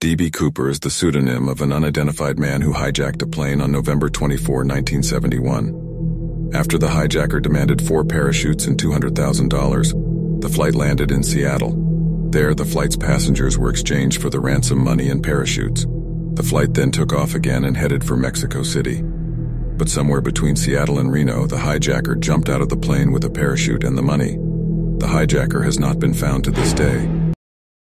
D.B. Cooper is the pseudonym of an unidentified man who hijacked a plane on November 24, 1971. After the hijacker demanded four parachutes and $200,000, the flight landed in Seattle. There, the flight's passengers were exchanged for the ransom money and parachutes. The flight then took off again and headed for Mexico City. But somewhere between Seattle and Reno, the hijacker jumped out of the plane with a parachute and the money. The hijacker has not been found to this day.